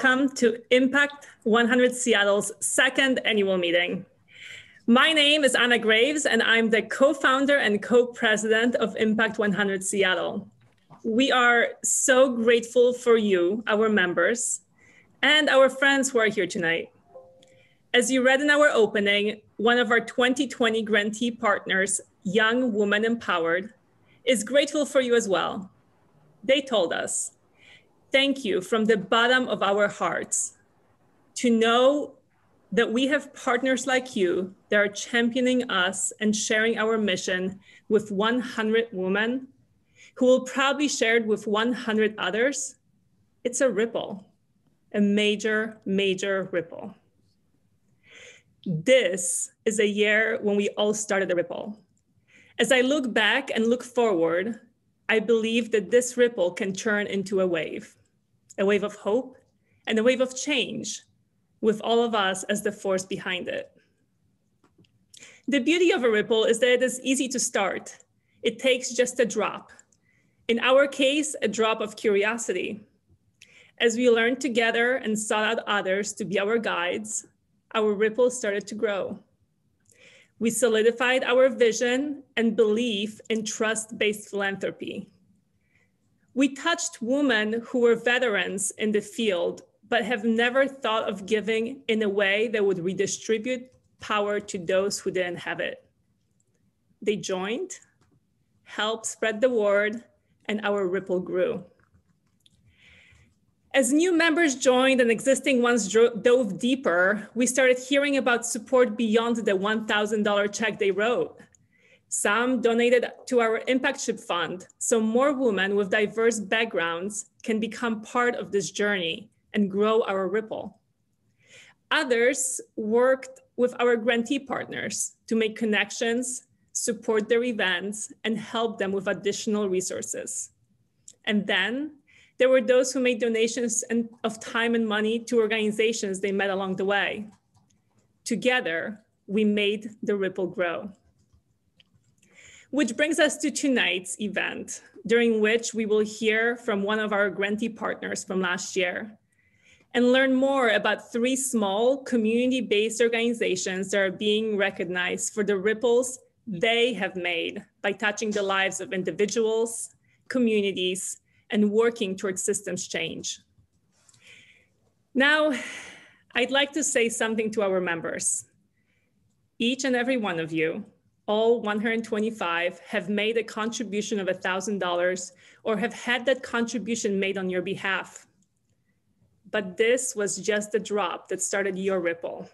Welcome to Impact 100 Seattle's second annual meeting. My name is Anna Graves, and I'm the co founder and co president of Impact 100 Seattle. We are so grateful for you, our members, and our friends who are here tonight. As you read in our opening, one of our 2020 grantee partners, Young Woman Empowered, is grateful for you as well. They told us, Thank you from the bottom of our hearts to know that we have partners like you that are championing us and sharing our mission with 100 women who will probably share it with 100 others. It's a ripple, a major, major ripple. This is a year when we all started a ripple. As I look back and look forward, I believe that this ripple can turn into a wave, a wave of hope and a wave of change with all of us as the force behind it. The beauty of a ripple is that it is easy to start. It takes just a drop. In our case, a drop of curiosity. As we learned together and sought out others to be our guides, our ripple started to grow. We solidified our vision and belief in trust based philanthropy. We touched women who were veterans in the field, but have never thought of giving in a way that would redistribute power to those who didn't have it. They joined, helped spread the word, and our ripple grew. As new members joined and existing ones dove deeper, we started hearing about support beyond the $1,000 check they wrote. Some donated to our Impact Ship Fund, so more women with diverse backgrounds can become part of this journey and grow our ripple. Others worked with our grantee partners to make connections, support their events, and help them with additional resources. And then there were those who made donations and of time and money to organizations they met along the way. Together, we made the ripple grow. Which brings us to tonight's event, during which we will hear from one of our grantee partners from last year and learn more about three small community-based organizations that are being recognized for the ripples they have made by touching the lives of individuals, communities, and working towards systems change. Now, I'd like to say something to our members. Each and every one of you, all 125, have made a contribution of $1,000 or have had that contribution made on your behalf. But this was just the drop that started your ripple.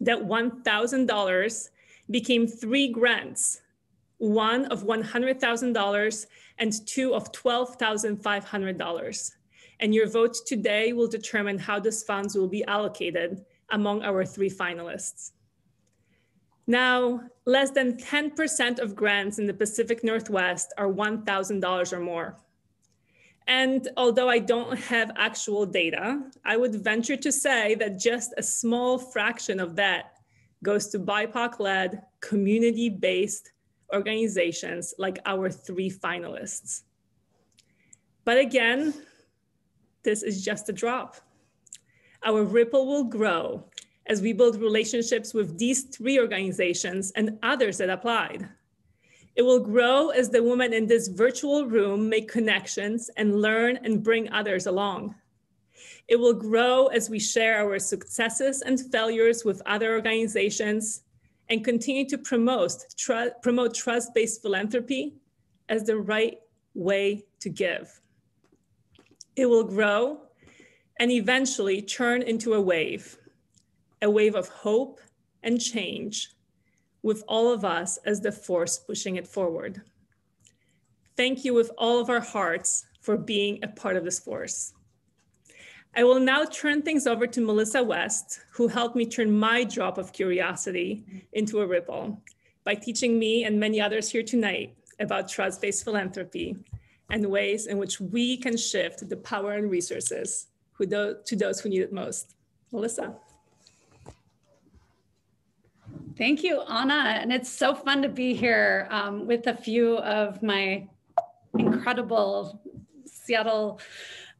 That $1,000 became three grants, one of $100,000 and two of $12,500. And your vote today will determine how these funds will be allocated among our three finalists. Now, less than 10% of grants in the Pacific Northwest are $1,000 or more. And although I don't have actual data, I would venture to say that just a small fraction of that goes to BIPOC led, community based organizations like our three finalists. But again, this is just a drop. Our ripple will grow as we build relationships with these three organizations and others that applied. It will grow as the women in this virtual room make connections and learn and bring others along. It will grow as we share our successes and failures with other organizations and continue to promote, tr promote trust-based philanthropy as the right way to give. It will grow and eventually turn into a wave, a wave of hope and change with all of us as the force pushing it forward. Thank you with all of our hearts for being a part of this force. I will now turn things over to Melissa West, who helped me turn my drop of curiosity into a ripple by teaching me and many others here tonight about trust-based philanthropy and ways in which we can shift the power and resources to those who need it most. Melissa. Thank you, Anna. And it's so fun to be here um, with a few of my incredible Seattle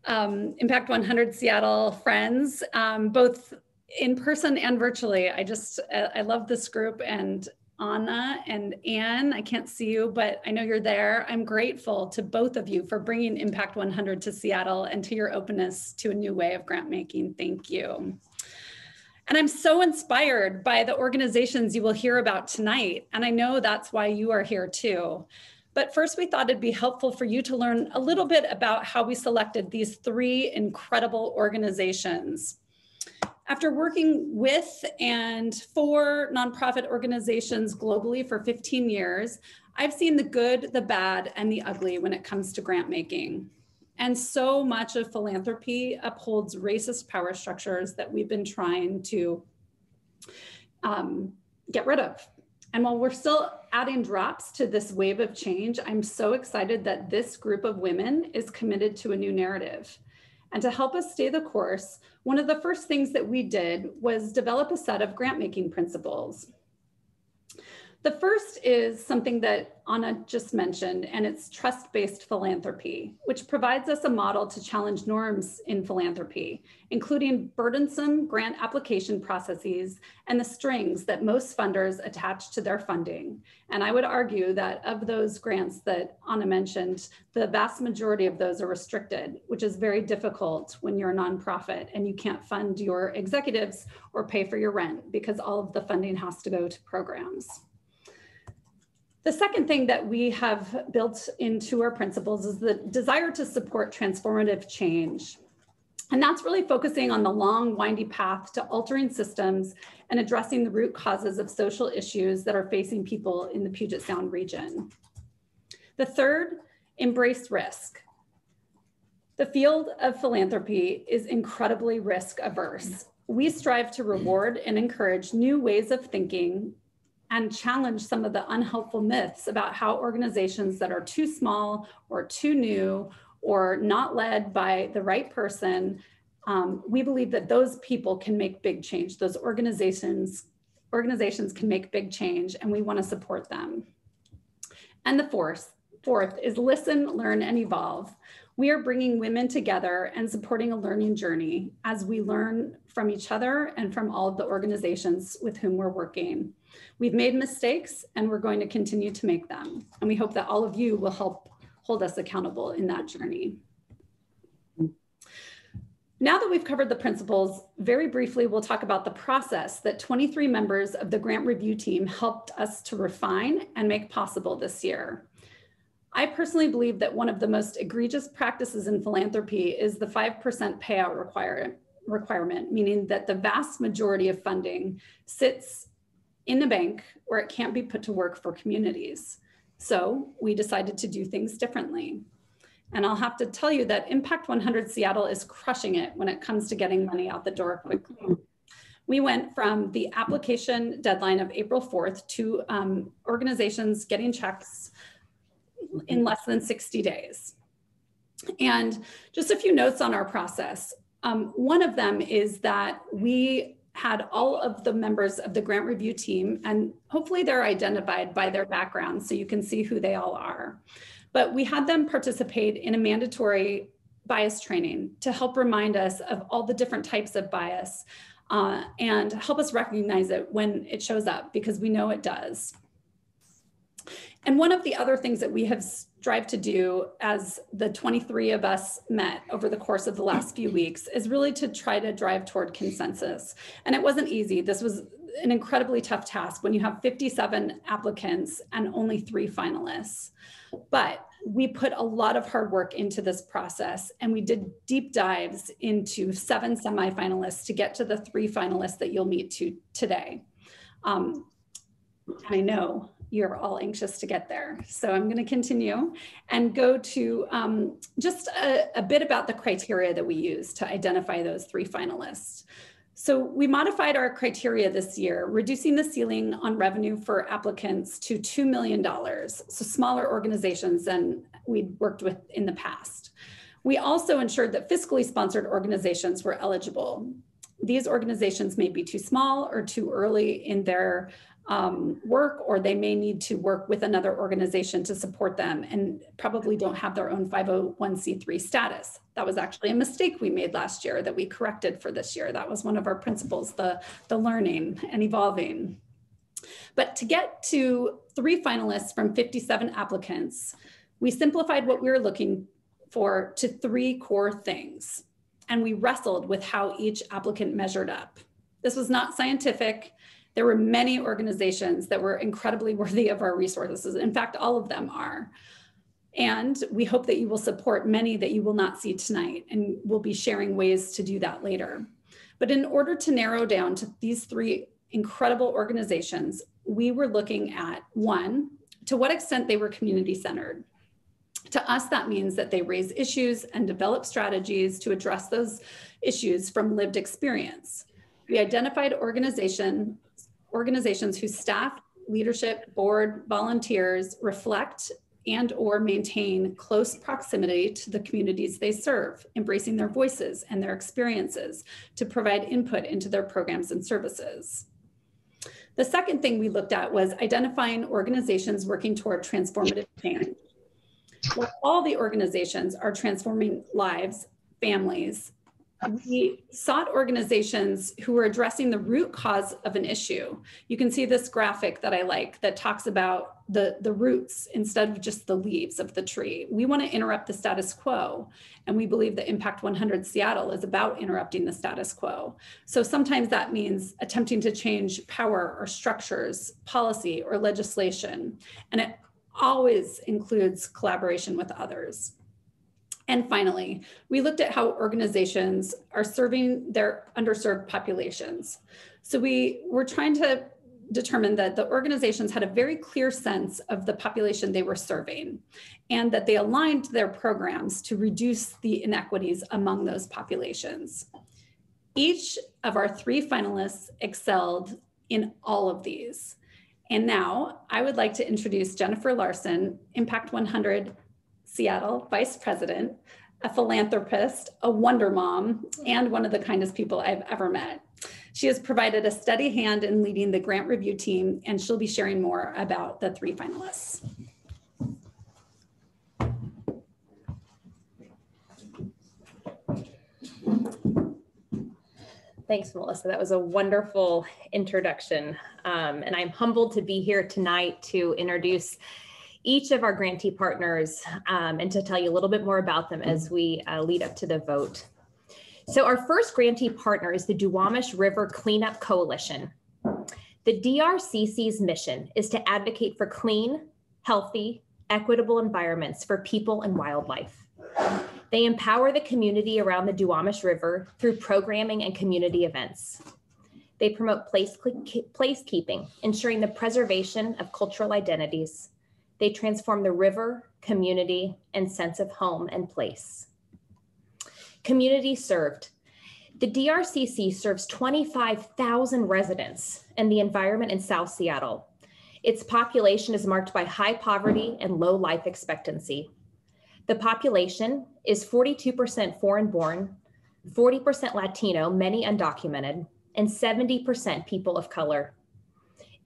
um, Impact 100 Seattle friends, um, both in person and virtually. I just, I love this group and Anna and Anne, I can't see you, but I know you're there. I'm grateful to both of you for bringing Impact 100 to Seattle and to your openness to a new way of grant making. Thank you. And I'm so inspired by the organizations you will hear about tonight. And I know that's why you are here too. But first, we thought it'd be helpful for you to learn a little bit about how we selected these three incredible organizations. After working with and for nonprofit organizations globally for 15 years, I've seen the good, the bad, and the ugly when it comes to grant making. And so much of philanthropy upholds racist power structures that we've been trying to um, get rid of. And while we're still adding drops to this wave of change, I'm so excited that this group of women is committed to a new narrative. And to help us stay the course, one of the first things that we did was develop a set of grant making principles. The first is something that Anna just mentioned, and it's trust based philanthropy, which provides us a model to challenge norms in philanthropy, including burdensome grant application processes and the strings that most funders attach to their funding. And I would argue that of those grants that Anna mentioned, the vast majority of those are restricted, which is very difficult when you're a nonprofit and you can't fund your executives or pay for your rent because all of the funding has to go to programs. The second thing that we have built into our principles is the desire to support transformative change. And that's really focusing on the long, windy path to altering systems and addressing the root causes of social issues that are facing people in the Puget Sound region. The third, embrace risk. The field of philanthropy is incredibly risk averse. We strive to reward and encourage new ways of thinking and challenge some of the unhelpful myths about how organizations that are too small or too new or not led by the right person, um, we believe that those people can make big change. Those organizations organizations can make big change, and we want to support them. And the fourth, fourth is listen, learn, and evolve. We are bringing women together and supporting a learning journey as we learn from each other and from all of the organizations with whom we're working. We've made mistakes and we're going to continue to make them. And we hope that all of you will help hold us accountable in that journey. Now that we've covered the principles, very briefly, we'll talk about the process that 23 members of the grant review team helped us to refine and make possible this year. I personally believe that one of the most egregious practices in philanthropy is the 5% payout require, requirement, meaning that the vast majority of funding sits in the bank where it can't be put to work for communities. So we decided to do things differently. And I'll have to tell you that Impact 100 Seattle is crushing it when it comes to getting money out the door quickly. We went from the application deadline of April 4th to um, organizations getting checks in less than 60 days. And just a few notes on our process. Um, one of them is that we had all of the members of the grant review team, and hopefully they're identified by their background so you can see who they all are. But we had them participate in a mandatory bias training to help remind us of all the different types of bias uh, and help us recognize it when it shows up because we know it does. And one of the other things that we have strived to do as the 23 of us met over the course of the last few weeks is really to try to drive toward consensus. And it wasn't easy. This was an incredibly tough task when you have 57 applicants and only three finalists. But we put a lot of hard work into this process and we did deep dives into seven semifinalists to get to the three finalists that you'll meet to today. Um, I know you're all anxious to get there. So I'm going to continue and go to um, just a, a bit about the criteria that we use to identify those three finalists. So we modified our criteria this year, reducing the ceiling on revenue for applicants to $2 million, so smaller organizations than we'd worked with in the past. We also ensured that fiscally sponsored organizations were eligible. These organizations may be too small or too early in their um, work, or they may need to work with another organization to support them and probably don't have their own 501c3 status. That was actually a mistake we made last year that we corrected for this year. That was one of our principles, the, the learning and evolving. But to get to three finalists from 57 applicants, we simplified what we were looking for to three core things. And we wrestled with how each applicant measured up. This was not scientific. There were many organizations that were incredibly worthy of our resources. In fact, all of them are. And we hope that you will support many that you will not see tonight, and we'll be sharing ways to do that later. But in order to narrow down to these three incredible organizations, we were looking at one, to what extent they were community centered. To us, that means that they raise issues and develop strategies to address those issues from lived experience. We identified organization organizations whose staff, leadership, board, volunteers reflect and or maintain close proximity to the communities they serve, embracing their voices and their experiences to provide input into their programs and services. The second thing we looked at was identifying organizations working toward transformative change. Well, all the organizations are transforming lives, families, we sought organizations who were addressing the root cause of an issue. You can see this graphic that I like that talks about the, the roots instead of just the leaves of the tree. We want to interrupt the status quo. And we believe that Impact 100 Seattle is about interrupting the status quo. So sometimes that means attempting to change power or structures, policy or legislation. And it always includes collaboration with others. And finally, we looked at how organizations are serving their underserved populations. So we were trying to determine that the organizations had a very clear sense of the population they were serving and that they aligned their programs to reduce the inequities among those populations. Each of our three finalists excelled in all of these. And now I would like to introduce Jennifer Larson, Impact 100 Seattle vice president, a philanthropist, a wonder mom, and one of the kindest people I've ever met. She has provided a steady hand in leading the grant review team, and she'll be sharing more about the three finalists. Thanks, Melissa. That was a wonderful introduction. Um, and I'm humbled to be here tonight to introduce each of our grantee partners um, and to tell you a little bit more about them as we uh, lead up to the vote. So our first grantee partner is the Duwamish River Cleanup Coalition. The DRCC's mission is to advocate for clean, healthy, equitable environments for people and wildlife. They empower the community around the Duwamish River through programming and community events. They promote place, placekeeping, ensuring the preservation of cultural identities, they transform the river, community, and sense of home and place. Community served. The DRCC serves 25,000 residents in the environment in South Seattle. Its population is marked by high poverty and low life expectancy. The population is 42% foreign born, 40% Latino, many undocumented, and 70% people of color.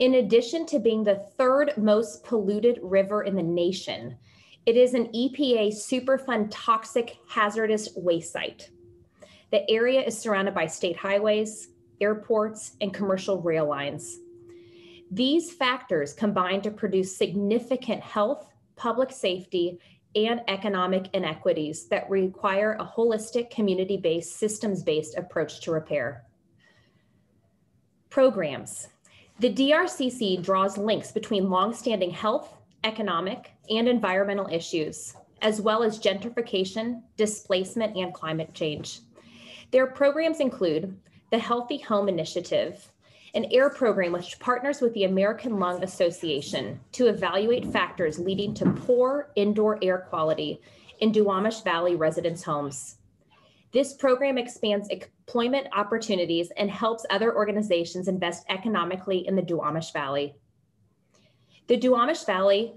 In addition to being the third most polluted river in the nation, it is an EPA Superfund toxic hazardous waste site. The area is surrounded by state highways, airports, and commercial rail lines. These factors combine to produce significant health, public safety, and economic inequities that require a holistic, community based, systems based approach to repair. Programs. The DRCC draws links between longstanding health, economic, and environmental issues, as well as gentrification, displacement, and climate change. Their programs include the Healthy Home Initiative, an AIR program which partners with the American Lung Association to evaluate factors leading to poor indoor air quality in Duwamish Valley residents' homes. This program expands employment opportunities and helps other organizations invest economically in the Duwamish Valley. The Duwamish Valley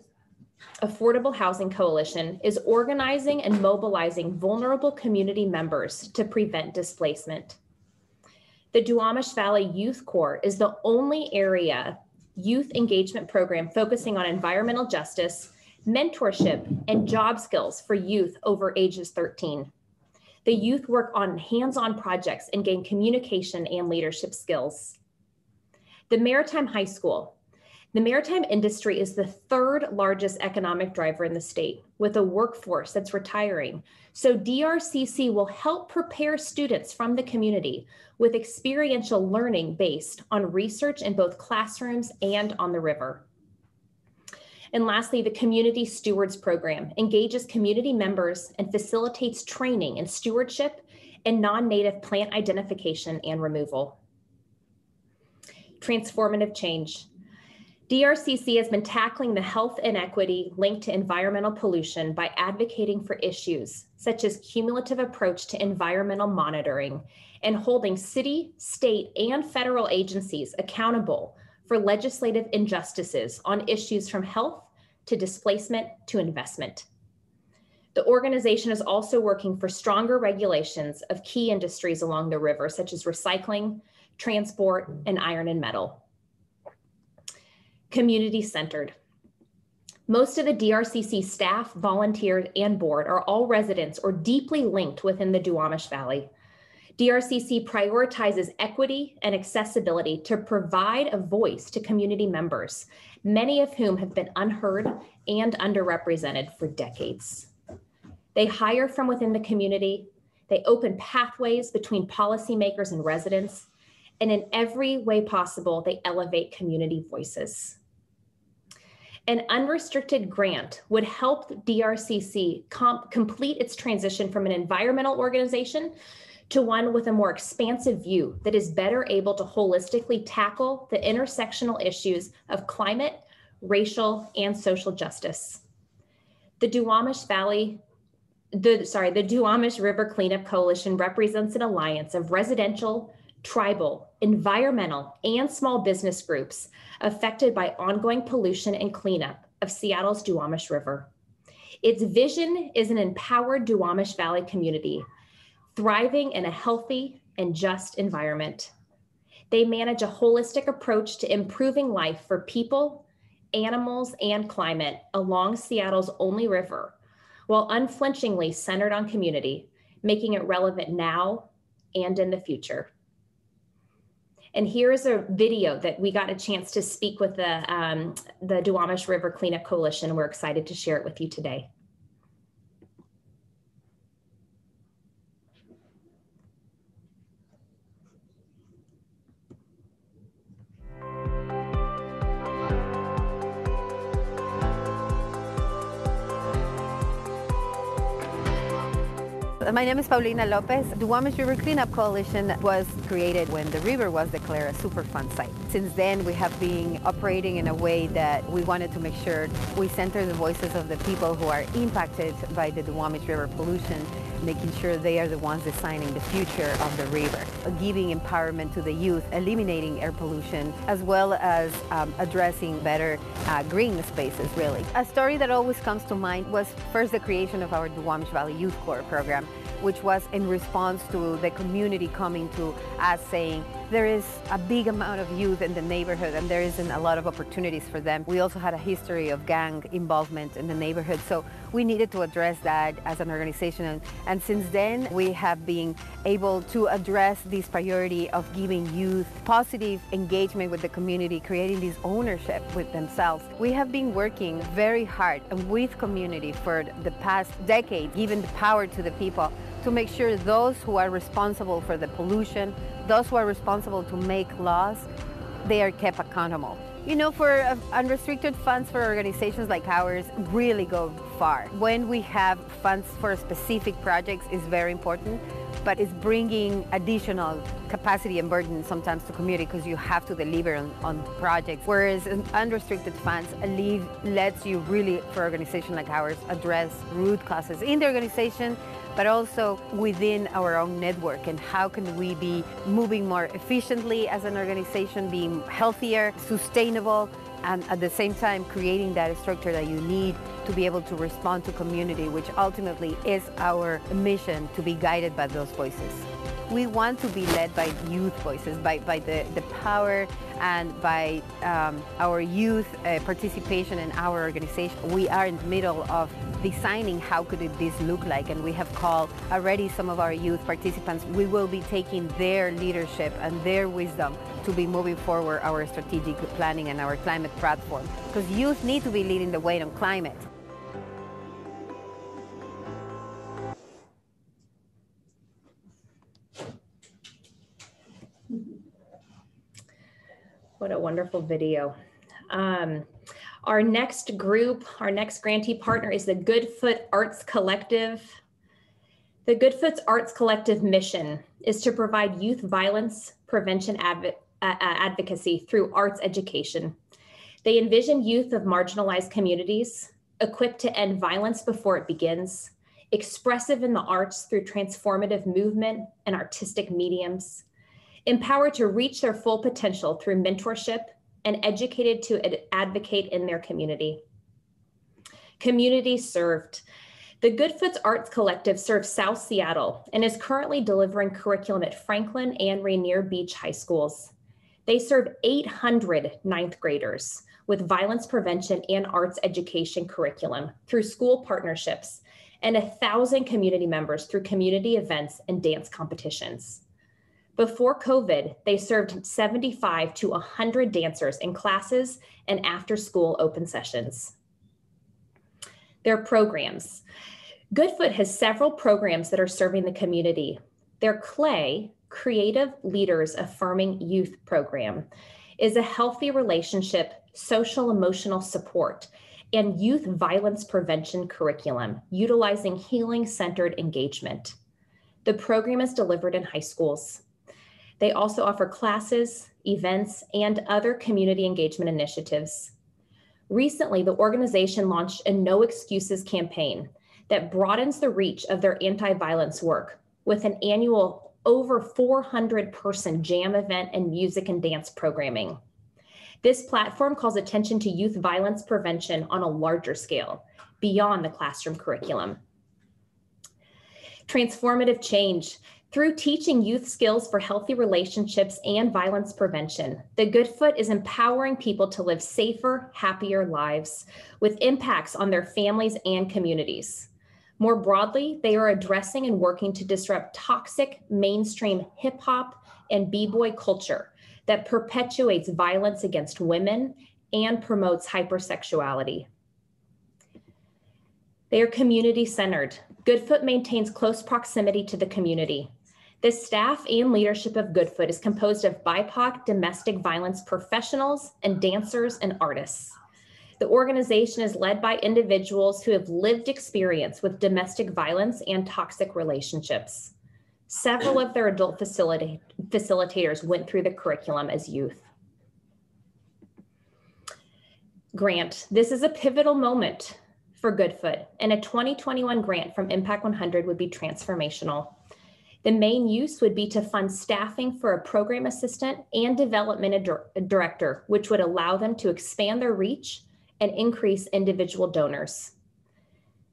Affordable Housing Coalition is organizing and mobilizing vulnerable community members to prevent displacement. The Duwamish Valley Youth Corps is the only area youth engagement program focusing on environmental justice, mentorship, and job skills for youth over ages 13. The youth work on hands-on projects and gain communication and leadership skills. The Maritime High School. The maritime industry is the third largest economic driver in the state with a workforce that's retiring. So DRCC will help prepare students from the community with experiential learning based on research in both classrooms and on the river. And lastly, the Community Stewards Program engages community members and facilitates training in stewardship and non-native plant identification and removal. Transformative change. DRCC has been tackling the health inequity linked to environmental pollution by advocating for issues such as cumulative approach to environmental monitoring and holding city, state, and federal agencies accountable for legislative injustices on issues from health to displacement to investment. The organization is also working for stronger regulations of key industries along the river, such as recycling, transport, and iron and metal. community centered. Most of the DRCC staff, volunteers, and board are all residents or deeply linked within the Duwamish Valley. DRCC prioritizes equity and accessibility to provide a voice to community members, many of whom have been unheard and underrepresented for decades. They hire from within the community, they open pathways between policymakers and residents, and in every way possible, they elevate community voices. An unrestricted grant would help DRCC complete its transition from an environmental organization to one with a more expansive view that is better able to holistically tackle the intersectional issues of climate, racial, and social justice. The Duwamish Valley, the sorry, the Duwamish River Cleanup Coalition represents an alliance of residential, tribal, environmental, and small business groups affected by ongoing pollution and cleanup of Seattle's Duwamish River. Its vision is an empowered Duwamish Valley community thriving in a healthy and just environment. They manage a holistic approach to improving life for people, animals, and climate along Seattle's only river, while unflinchingly centered on community, making it relevant now and in the future. And here's a video that we got a chance to speak with the, um, the Duwamish River Cleanup Coalition. We're excited to share it with you today. My name is Paulina Lopez. The Duwamish River Cleanup Coalition was created when the river was declared a Superfund site. Since then, we have been operating in a way that we wanted to make sure we center the voices of the people who are impacted by the Duwamish River pollution, making sure they are the ones designing the future of the river, giving empowerment to the youth, eliminating air pollution, as well as um, addressing better uh, green spaces, really. A story that always comes to mind was first the creation of our Duwamish Valley Youth Corps program which was in response to the community coming to us saying, there is a big amount of youth in the neighborhood and there isn't a lot of opportunities for them. We also had a history of gang involvement in the neighborhood, so we needed to address that as an organization. And, and since then, we have been able to address this priority of giving youth positive engagement with the community, creating this ownership with themselves. We have been working very hard and with community for the past decade, giving the power to the people to make sure those who are responsible for the pollution, those who are responsible to make laws, they are kept accountable. You know, for uh, unrestricted funds for organizations like ours really go far. When we have funds for specific projects is very important, but it's bringing additional capacity and burden sometimes to community because you have to deliver on, on projects. Whereas unrestricted funds leave, lets you really, for an organization like ours, address root causes in the organization but also within our own network and how can we be moving more efficiently as an organization, being healthier, sustainable, and at the same time creating that structure that you need to be able to respond to community, which ultimately is our mission to be guided by those voices. We want to be led by youth voices, by, by the, the power and by um, our youth uh, participation in our organization. We are in the middle of designing how could this look like and we have called already some of our youth participants. We will be taking their leadership and their wisdom to be moving forward our strategic planning and our climate platform because youth need to be leading the way on climate. What a wonderful video. Um, our next group, our next grantee partner is the Goodfoot Arts Collective. The Goodfoot's Arts Collective mission is to provide youth violence prevention adv uh, advocacy through arts education. They envision youth of marginalized communities equipped to end violence before it begins, expressive in the arts through transformative movement and artistic mediums, empowered to reach their full potential through mentorship, and educated to advocate in their community. Community served. The Goodfoot's Arts Collective serves South Seattle and is currently delivering curriculum at Franklin and Rainier Beach High Schools. They serve 800 ninth graders with violence prevention and arts education curriculum through school partnerships and thousand community members through community events and dance competitions. Before COVID, they served 75 to 100 dancers in classes and after school open sessions. Their programs. Goodfoot has several programs that are serving the community. Their CLAY, Creative Leaders Affirming Youth program, is a healthy relationship, social emotional support, and youth violence prevention curriculum utilizing healing centered engagement. The program is delivered in high schools. They also offer classes, events, and other community engagement initiatives. Recently, the organization launched a No Excuses campaign that broadens the reach of their anti violence work with an annual over 400 person jam event and music and dance programming. This platform calls attention to youth violence prevention on a larger scale, beyond the classroom curriculum. Transformative change. Through teaching youth skills for healthy relationships and violence prevention, the Goodfoot is empowering people to live safer, happier lives with impacts on their families and communities. More broadly, they are addressing and working to disrupt toxic mainstream hip hop and b boy culture that perpetuates violence against women and promotes hypersexuality. They are community centered. Goodfoot maintains close proximity to the community. The staff and leadership of Goodfoot is composed of BIPOC domestic violence professionals and dancers and artists. The organization is led by individuals who have lived experience with domestic violence and toxic relationships. Several of their adult facility, facilitators went through the curriculum as youth. Grant, this is a pivotal moment for Goodfoot, and a 2021 grant from Impact 100 would be transformational. The main use would be to fund staffing for a program assistant and development director, which would allow them to expand their reach and increase individual donors.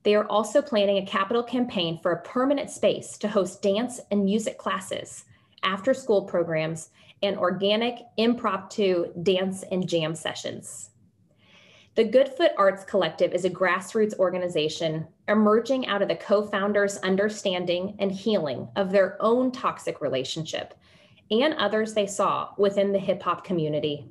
They are also planning a capital campaign for a permanent space to host dance and music classes, after school programs, and organic impromptu dance and jam sessions. The Goodfoot Arts Collective is a grassroots organization emerging out of the co founders' understanding and healing of their own toxic relationship and others they saw within the hip hop community.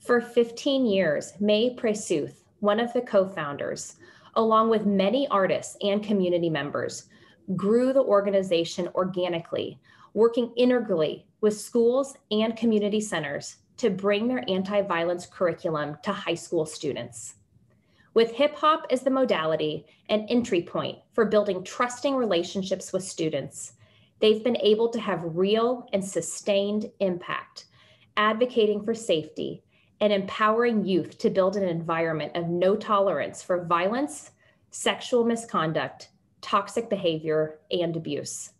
For 15 years, May Presuth, one of the co founders, along with many artists and community members, grew the organization organically, working integrally with schools and community centers to bring their anti violence curriculum to high school students. With hip hop as the modality and entry point for building trusting relationships with students, they've been able to have real and sustained impact, advocating for safety and empowering youth to build an environment of no tolerance for violence, sexual misconduct, toxic behavior, and abuse.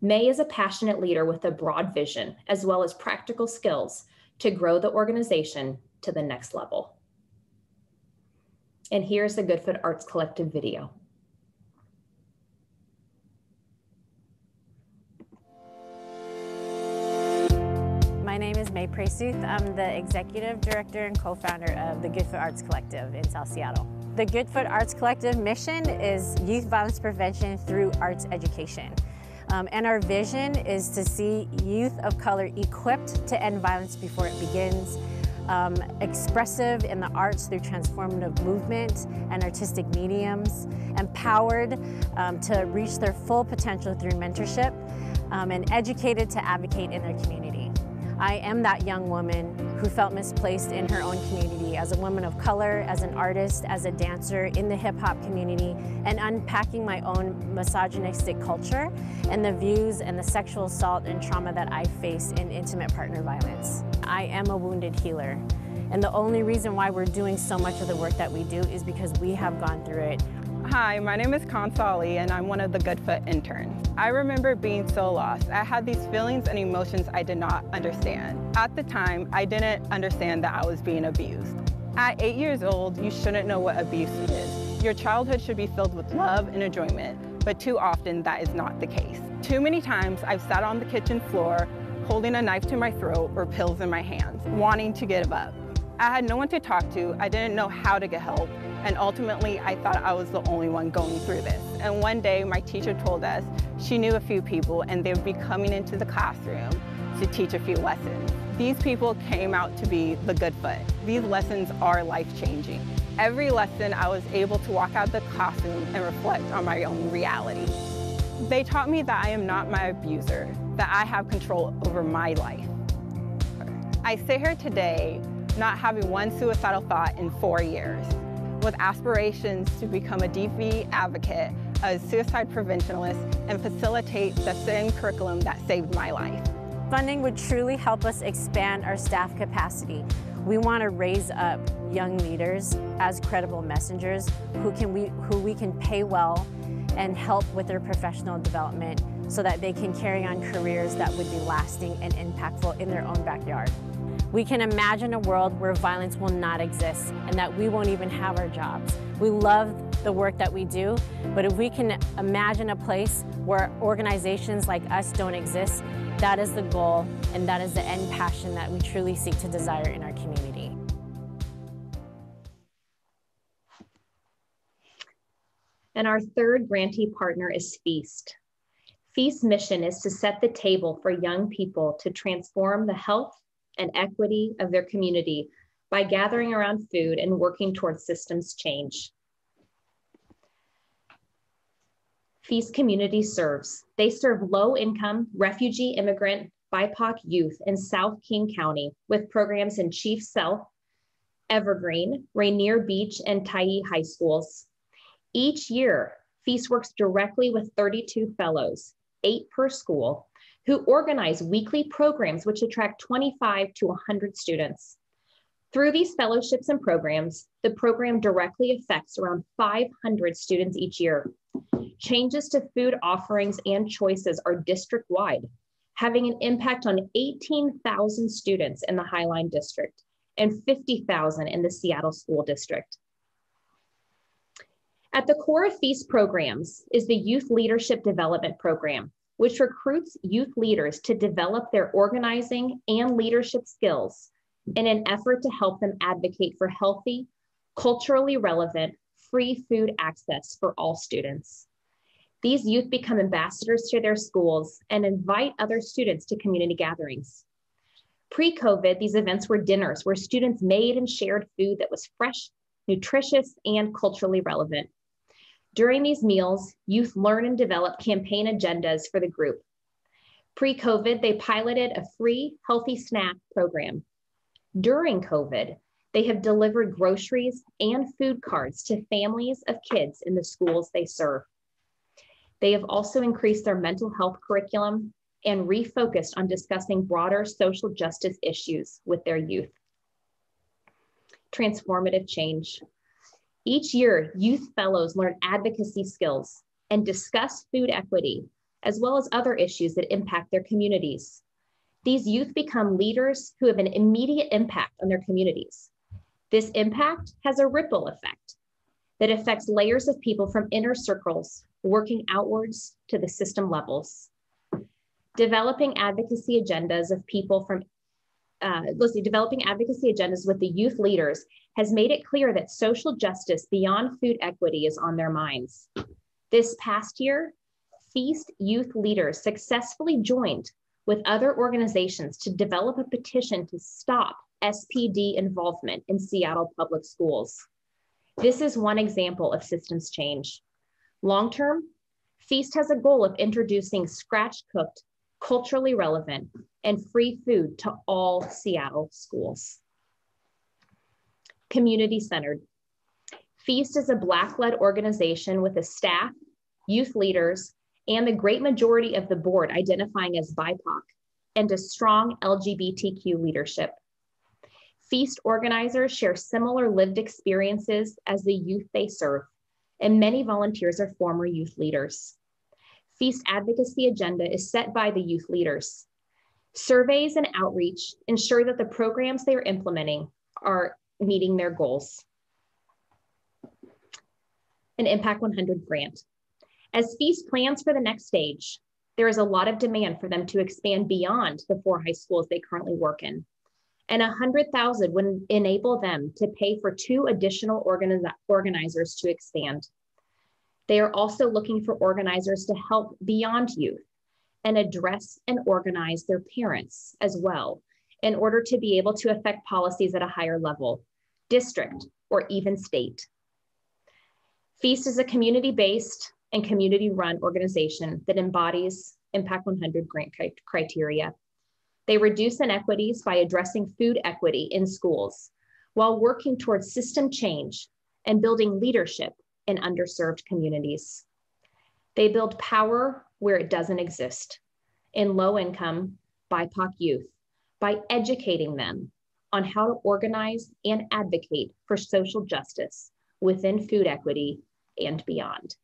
May is a passionate leader with a broad vision, as well as practical skills to grow the organization to the next level. And here's the Goodfoot Arts Collective video. My name is May Presuth. I'm the executive director and co-founder of the Goodfoot Arts Collective in South Seattle. The Goodfoot Arts Collective mission is youth violence prevention through arts education. Um, and our vision is to see youth of color equipped to end violence before it begins, um, expressive in the arts through transformative movement and artistic mediums, empowered um, to reach their full potential through mentorship, um, and educated to advocate in their community. I am that young woman who felt misplaced in her own community as a woman of color, as an artist, as a dancer in the hip hop community, and unpacking my own misogynistic culture and the views and the sexual assault and trauma that I face in intimate partner violence. I am a wounded healer. And the only reason why we're doing so much of the work that we do is because we have gone through it. Hi, my name is Kansali and I'm one of the Goodfoot interns. I remember being so lost. I had these feelings and emotions I did not understand. At the time, I didn't understand that I was being abused. At eight years old, you shouldn't know what abuse is. Your childhood should be filled with love and enjoyment, but too often that is not the case. Too many times I've sat on the kitchen floor holding a knife to my throat or pills in my hands, wanting to give up. I had no one to talk to, I didn't know how to get help, and ultimately I thought I was the only one going through this. And one day my teacher told us she knew a few people and they would be coming into the classroom to teach a few lessons. These people came out to be the Goodfoot. These lessons are life-changing. Every lesson I was able to walk out the classroom and reflect on my own reality. They taught me that I am not my abuser, that I have control over my life. I sit here today not having one suicidal thought in four years, with aspirations to become a DV advocate, a suicide preventionist, and facilitate the same curriculum that saved my life. Funding would truly help us expand our staff capacity. We want to raise up young leaders as credible messengers who, can we, who we can pay well and help with their professional development so that they can carry on careers that would be lasting and impactful in their own backyard. We can imagine a world where violence will not exist and that we won't even have our jobs. We love the work that we do, but if we can imagine a place where organizations like us don't exist, that is the goal and that is the end passion that we truly seek to desire in our community. And our third grantee partner is Feast. Feast's mission is to set the table for young people to transform the health and equity of their community by gathering around food and working towards systems change. Feast Community serves. They serve low income, refugee, immigrant, BIPOC youth in South King County with programs in Chief Sealth, Evergreen, Rainier Beach, and Tyee high schools. Each year, Feast works directly with 32 fellows, eight per school, who organize weekly programs which attract 25 to 100 students. Through these fellowships and programs, the program directly affects around 500 students each year. Changes to food offerings and choices are district-wide, having an impact on 18,000 students in the Highline District and 50,000 in the Seattle School District. At the core of Feast programs is the Youth Leadership Development Program, which recruits youth leaders to develop their organizing and leadership skills in an effort to help them advocate for healthy, culturally relevant, free food access for all students. These youth become ambassadors to their schools and invite other students to community gatherings. Pre-COVID, these events were dinners where students made and shared food that was fresh, nutritious, and culturally relevant. During these meals, youth learn and develop campaign agendas for the group. Pre-COVID, they piloted a free healthy snack program. During COVID, they have delivered groceries and food cards to families of kids in the schools they serve. They have also increased their mental health curriculum and refocused on discussing broader social justice issues with their youth. Transformative change. Each year, youth fellows learn advocacy skills and discuss food equity, as well as other issues that impact their communities. These youth become leaders who have an immediate impact on their communities. This impact has a ripple effect that affects layers of people from inner circles, working outwards to the system levels. Developing advocacy agendas of people from uh, let's see, developing advocacy agendas with the youth leaders has made it clear that social justice beyond food equity is on their minds. This past year, Feast youth leaders successfully joined with other organizations to develop a petition to stop SPD involvement in Seattle public schools. This is one example of systems change. Long term, Feast has a goal of introducing scratch cooked, culturally relevant, and free food to all Seattle schools. Community centered. Feast is a Black led organization with a staff, youth leaders, and the great majority of the board identifying as BIPOC and a strong LGBTQ leadership. Feast organizers share similar lived experiences as the youth they serve, and many volunteers are former youth leaders. Feast advocacy agenda is set by the youth leaders. Surveys and outreach ensure that the programs they are implementing are meeting their goals. An Impact 100 grant. As Feast plans for the next stage, there is a lot of demand for them to expand beyond the four high schools they currently work in. and 100,000 would enable them to pay for two additional organizers to expand. They are also looking for organizers to help beyond youth and address and organize their parents as well in order to be able to affect policies at a higher level, district, or even state. FEAST is a community-based and community-run organization that embodies Impact 100 grant criteria. They reduce inequities by addressing food equity in schools while working towards system change and building leadership in underserved communities. They build power where it doesn't exist in low income BIPOC youth by educating them on how to organize and advocate for social justice within food equity and beyond.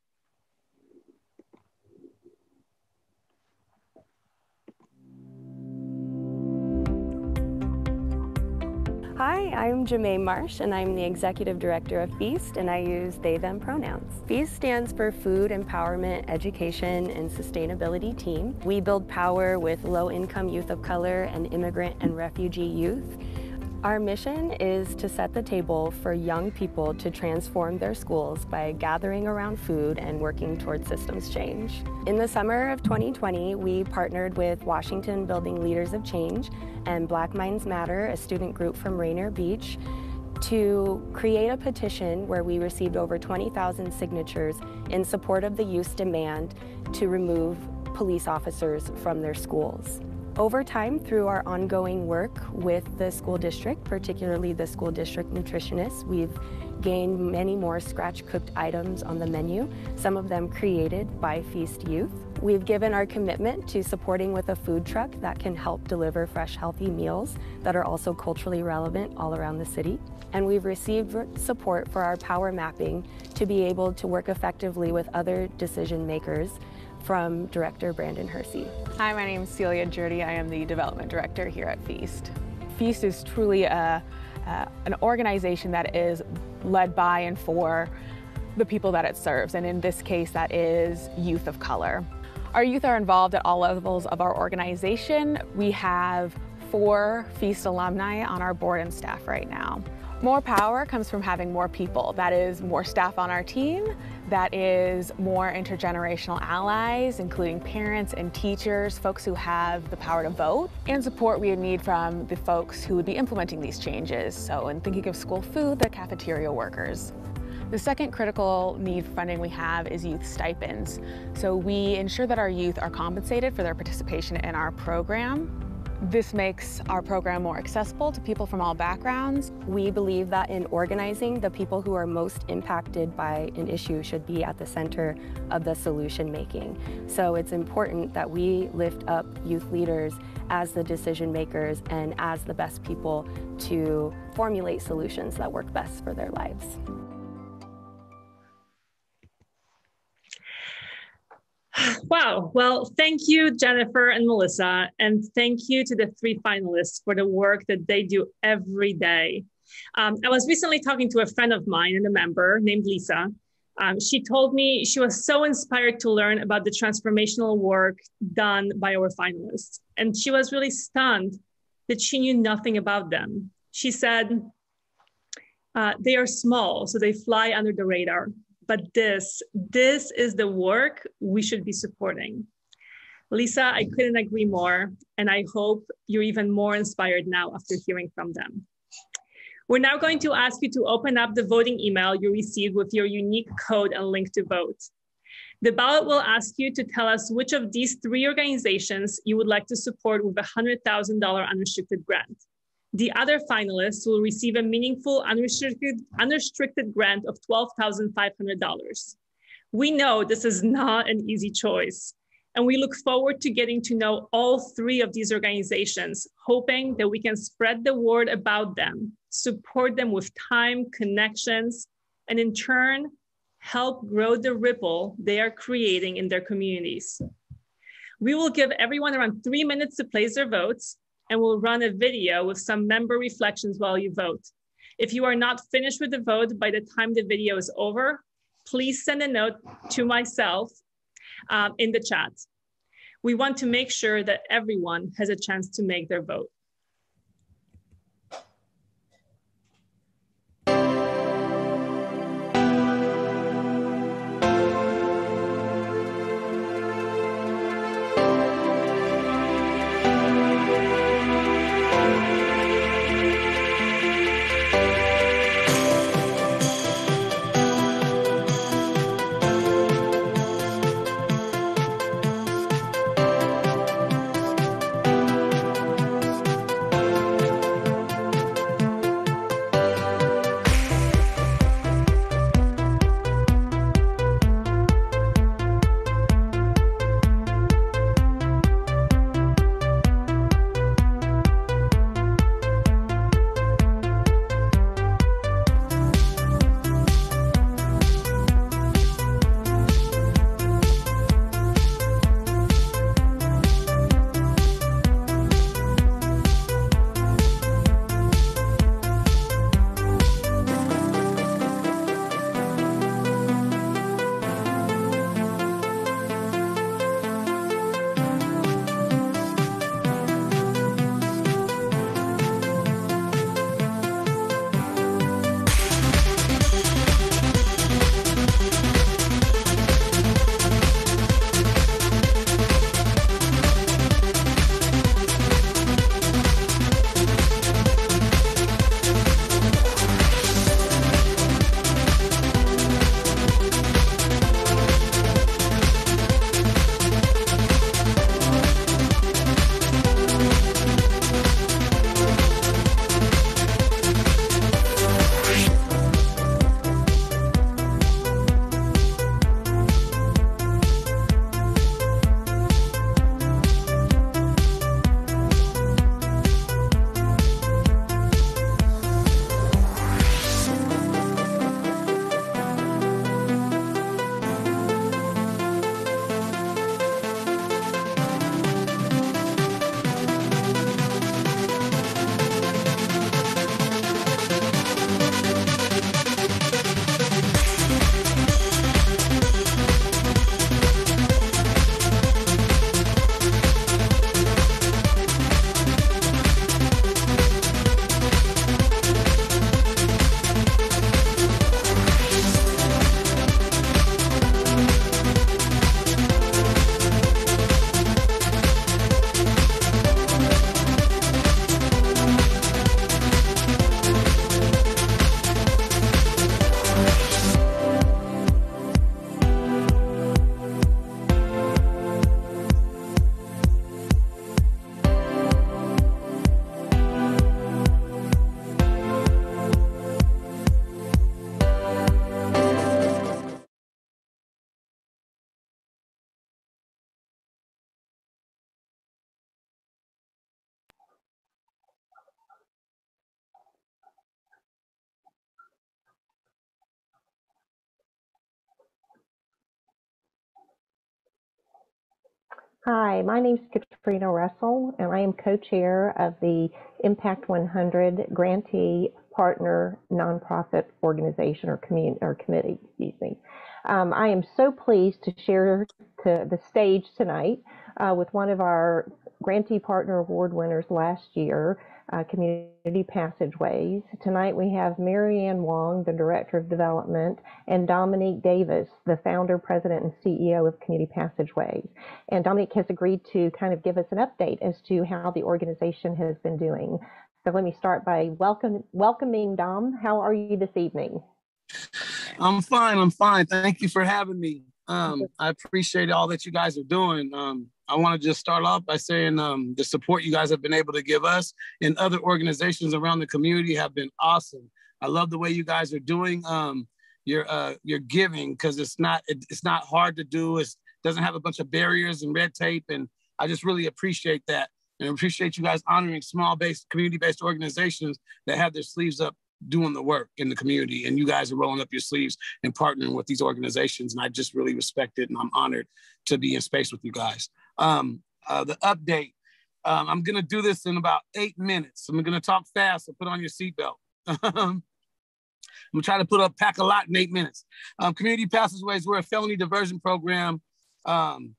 Hi, I'm Jamae Marsh, and I'm the Executive Director of FEAST, and I use they, them pronouns. FEAST stands for Food Empowerment, Education, and Sustainability Team. We build power with low-income youth of color and immigrant and refugee youth. Our mission is to set the table for young people to transform their schools by gathering around food and working towards systems change. In the summer of 2020, we partnered with Washington Building Leaders of Change and Black Minds Matter, a student group from Rainier Beach, to create a petition where we received over 20,000 signatures in support of the youth's demand to remove police officers from their schools. Over time, through our ongoing work with the school district, particularly the school district nutritionists, we've gained many more scratch-cooked items on the menu, some of them created by Feast Youth. We've given our commitment to supporting with a food truck that can help deliver fresh, healthy meals that are also culturally relevant all around the city. And we've received support for our power mapping to be able to work effectively with other decision makers from director Brandon Hersey. Hi, my name is Celia Jurdy. I am the development director here at Feast. Feast is truly a, uh, an organization that is led by and for the people that it serves, and in this case, that is youth of color. Our youth are involved at all levels of our organization. We have four Feast alumni on our board and staff right now. More power comes from having more people. That is more staff on our team, that is more intergenerational allies, including parents and teachers, folks who have the power to vote, and support we would need from the folks who would be implementing these changes. So in thinking of school food, the cafeteria workers. The second critical need funding we have is youth stipends. So we ensure that our youth are compensated for their participation in our program this makes our program more accessible to people from all backgrounds. We believe that in organizing, the people who are most impacted by an issue should be at the center of the solution making. So it's important that we lift up youth leaders as the decision makers and as the best people to formulate solutions that work best for their lives. Wow. Well, thank you, Jennifer and Melissa. And thank you to the three finalists for the work that they do every day. Um, I was recently talking to a friend of mine and a member named Lisa. Um, she told me she was so inspired to learn about the transformational work done by our finalists. And she was really stunned that she knew nothing about them. She said, uh, they are small, so they fly under the radar but this, this is the work we should be supporting. Lisa, I couldn't agree more, and I hope you're even more inspired now after hearing from them. We're now going to ask you to open up the voting email you received with your unique code and link to vote. The ballot will ask you to tell us which of these three organizations you would like to support with a $100,000 unrestricted grant. The other finalists will receive a meaningful unrestricted, unrestricted grant of $12,500. We know this is not an easy choice, and we look forward to getting to know all three of these organizations, hoping that we can spread the word about them, support them with time, connections, and in turn, help grow the ripple they are creating in their communities. We will give everyone around three minutes to place their votes, and we'll run a video with some member reflections while you vote. If you are not finished with the vote by the time the video is over, please send a note to myself um, in the chat. We want to make sure that everyone has a chance to make their vote. Hi, my name is Katrina Russell, and I am co-chair of the Impact 100 Grantee Partner Nonprofit Organization or, community, or Committee. Excuse me. Um, I am so pleased to share to the stage tonight uh, with one of our Grantee Partner Award winners last year, uh, Community Passageways. Tonight we have Marianne Wong, the Director of Development, and Dominique Davis, the founder, president, and CEO of Community Passageways. And Dominique has agreed to kind of give us an update as to how the organization has been doing. So let me start by welcome, welcoming Dom. How are you this evening? I'm fine. I'm fine. Thank you for having me. Um, I appreciate all that you guys are doing. Um, I want to just start off by saying um, the support you guys have been able to give us and other organizations around the community have been awesome. I love the way you guys are doing um, your uh, your giving because it's not it, it's not hard to do. It doesn't have a bunch of barriers and red tape, and I just really appreciate that and appreciate you guys honoring small based community based organizations that have their sleeves up doing the work in the community and you guys are rolling up your sleeves and partnering with these organizations and i just really respect it and i'm honored to be in space with you guys um, uh, the update. Um, i'm going to do this in about eight minutes. I'm going to talk fast so put on your seatbelt. I'm going to try to put up pack a lot in eight minutes. Um, community passageways we're a felony diversion program. Um,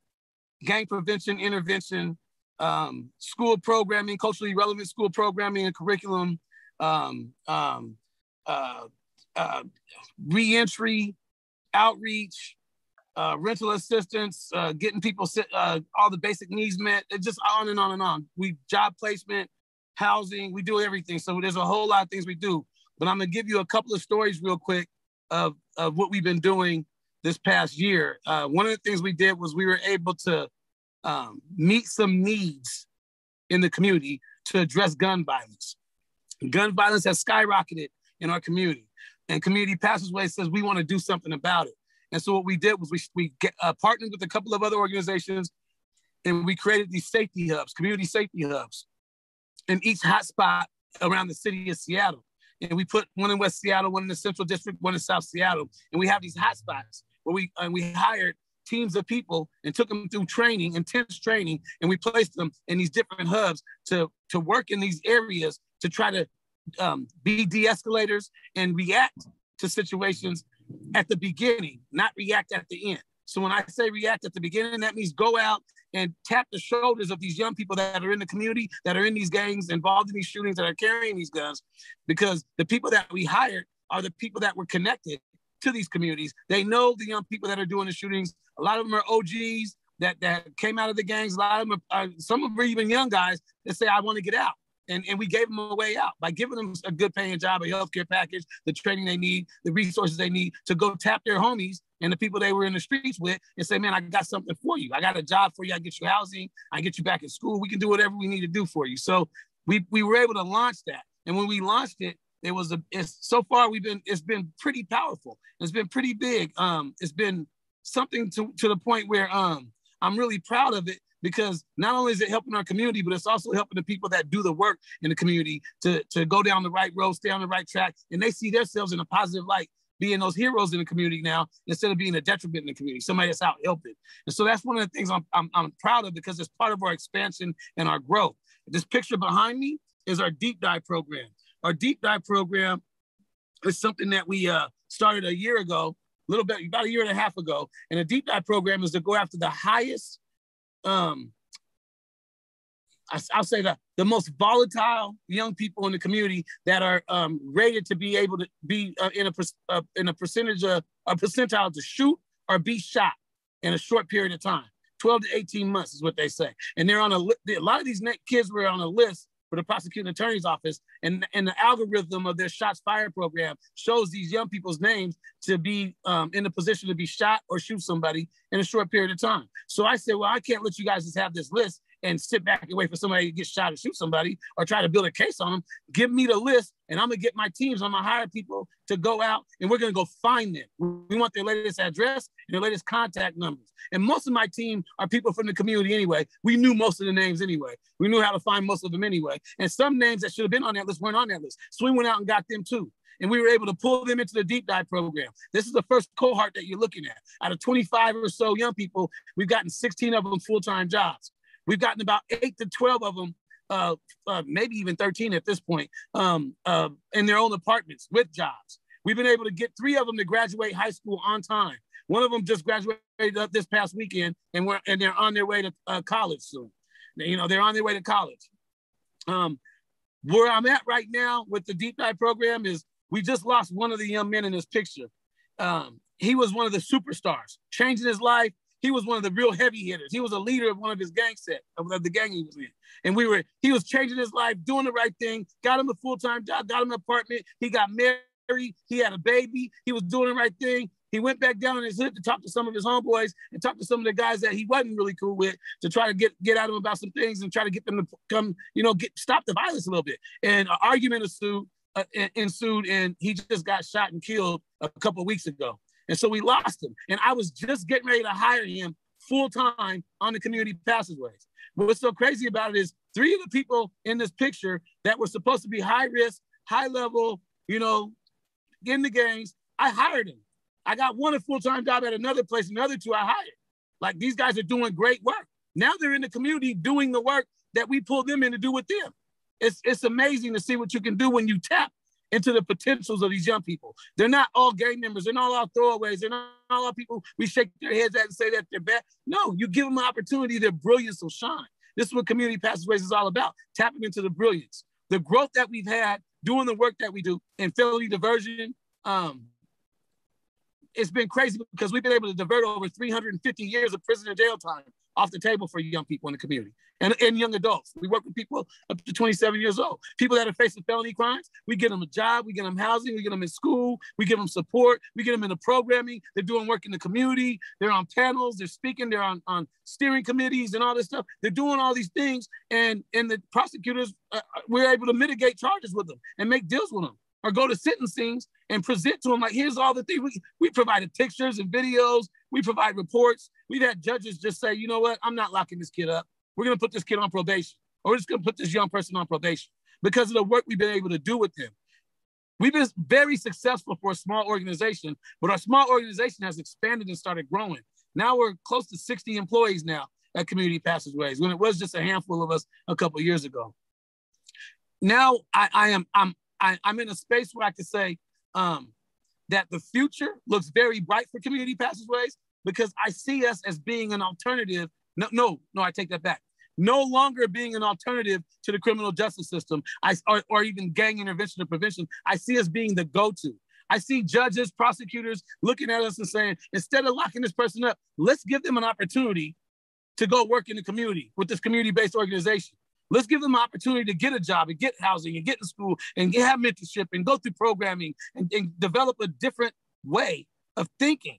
gang prevention intervention um, school programming culturally relevant school programming and curriculum um, um, uh, uh, reentry, outreach, uh, rental assistance, uh, getting people uh, all the basic needs met. It's just on and on and on. We job placement, housing, we do everything. So there's a whole lot of things we do. But I'm gonna give you a couple of stories real quick of, of what we've been doing this past year. Uh, one of the things we did was we were able to um, meet some needs in the community to address gun violence. Gun violence has skyrocketed in our community, and Community Passageway says we want to do something about it. And so what we did was we, we get, uh, partnered with a couple of other organizations, and we created these safety hubs, community safety hubs, in each hotspot around the city of Seattle. And we put one in West Seattle, one in the Central District, one in South Seattle, and we have these hotspots where we and we hired teams of people and took them through training, intense training, and we placed them in these different hubs to to work in these areas to try to um, be de-escalators and react to situations at the beginning, not react at the end. So when I say react at the beginning, that means go out and tap the shoulders of these young people that are in the community, that are in these gangs, involved in these shootings, that are carrying these guns, because the people that we hired are the people that were connected to these communities. They know the young people that are doing the shootings. A lot of them are OGs that, that came out of the gangs. A lot of them are, some of them are even young guys that say, I want to get out and, and we gave them a way out by giving them a good paying job, a healthcare package, the training they need, the resources they need to go tap their homies and the people they were in the streets with and say, man, I got something for you. I got a job for you. I get you housing. I get you back in school. We can do whatever we need to do for you. So we, we were able to launch that. And when we launched it, it was a, it's so far we've been, it's been pretty powerful. It's been pretty big. Um, it's been something to, to the point where um, I'm really proud of it because not only is it helping our community, but it's also helping the people that do the work in the community to, to go down the right road, stay on the right track, and they see themselves in a positive light, being those heroes in the community now instead of being a detriment in the community, somebody that's out helping. And so that's one of the things I'm, I'm, I'm proud of because it's part of our expansion and our growth. This picture behind me is our deep dive program. Our deep dive program is something that we uh, started a year ago, a little bit, about a year and a half ago. And a deep dive program is to go after the highest um, I, will say that the most volatile young people in the community that are um, rated to be able to be uh, in a uh, in a percentage of a percentile to shoot or be shot in a short period of time. 12 to 18 months is what they say. And they're on a, a lot of these kids were on a list for the prosecuting attorney's office. And, and the algorithm of their shots fired program shows these young people's names to be um, in a position to be shot or shoot somebody in a short period of time. So I said, well, I can't let you guys just have this list and sit back and wait for somebody to get shot or shoot somebody or try to build a case on them. Give me the list and I'm gonna get my teams, I'm gonna hire people to go out and we're gonna go find them. We want their latest address and their latest contact numbers. And most of my team are people from the community anyway. We knew most of the names anyway. We knew how to find most of them anyway. And some names that should have been on that list weren't on that list. So we went out and got them too. and we were able to pull them into the deep dive program. This is the first cohort that you're looking at. Out of 25 or so young people, we've gotten 16 of them full-time jobs. We've gotten about eight to 12 of them, uh, uh, maybe even 13 at this point, um, uh, in their own apartments with jobs. We've been able to get three of them to graduate high school on time. One of them just graduated up this past weekend, and we're and they're on their way to uh, college soon. You know, they're on their way to college. Um, where I'm at right now with the deep dive program is we just lost one of the young men in this picture. Um, he was one of the superstars, changing his life. He was one of the real heavy hitters. He was a leader of one of his gang set of, the gang he was in. And we were, he was changing his life, doing the right thing, got him a full-time job, got him an apartment. He got married, he had a baby, he was doing the right thing. He went back down in his hood to talk to some of his homeboys and talk to some of the guys that he wasn't really cool with to try to get get at him about some things and try to get them to come, you know, get stop the violence a little bit. And an argument ensued, uh, ensued, and he just got shot and killed a couple weeks ago. And so we lost him. And I was just getting ready to hire him full time on the community passageways. But what's so crazy about it is three of the people in this picture that were supposed to be high risk, high level, you know, in the gangs, I hired him. I got one a full-time job at another place, and the other two I hired. Like these guys are doing great work. Now they're in the community doing the work that we pulled them in to do with them. It's, it's amazing to see what you can do when you tap into the potentials of these young people. They're not all gang members. They're not all throwaways. They're not all people we shake their heads at and say that they're bad. No, you give them an opportunity, their brilliance will shine. This is what Community Passageways is all about, tapping into the brilliance. The growth that we've had doing the work that we do in felony diversion, um, it's been crazy because we've been able to divert over 350 years of prison and jail time off the table for young people in the community and, and young adults. We work with people up to 27 years old. People that are facing felony crimes, we get them a job, we get them housing, we get them in school, we give them support, we get them into programming. They're doing work in the community, they're on panels, they're speaking, they're on, on steering committees and all this stuff. They're doing all these things, and, and the prosecutors, uh, uh we're able to mitigate charges with them and make deals with them or go to sentencings and present to them like, here's all the things. We, we provided pictures and videos. We provide reports. We've had judges just say, you know what? I'm not locking this kid up. We're going to put this kid on probation. Or we're just going to put this young person on probation because of the work we've been able to do with them. We've been very successful for a small organization, but our small organization has expanded and started growing. Now we're close to 60 employees now at Community Passageways when it was just a handful of us a couple years ago. Now I, I am I'm I, am in a space where I can say um, that the future looks very bright for community passageways because I see us as being an alternative. No, no, no, I take that back. No longer being an alternative to the criminal justice system, I, or, or even gang intervention or prevention. I see us being the go-to. I see judges, prosecutors looking at us and saying, instead of locking this person up, let's give them an opportunity to go work in the community with this community-based organization. Let's give them an opportunity to get a job and get housing and get in school and get, have mentorship and go through programming and, and develop a different way of thinking.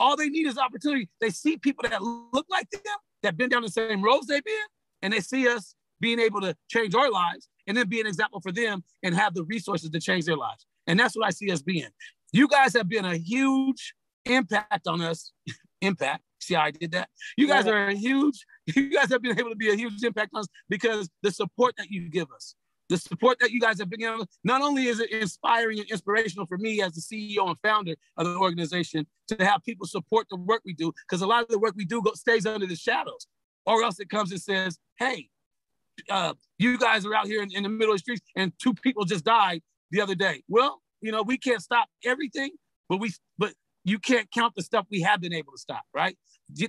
All they need is opportunity. They see people that look like them, that been down the same roads they've been, and they see us being able to change our lives and then be an example for them and have the resources to change their lives. And that's what I see us being. You guys have been a huge impact on us. impact. See how I did that? You guys are a huge, you guys have been able to be a huge impact on us because the support that you give us, the support that you guys have been able, not only is it inspiring and inspirational for me as the CEO and founder of the organization to have people support the work we do, because a lot of the work we do go, stays under the shadows, or else it comes and says, hey, uh, you guys are out here in, in the middle of the streets and two people just died the other day. Well, you know, we can't stop everything, but we, but you can't count the stuff we have been able to stop, right?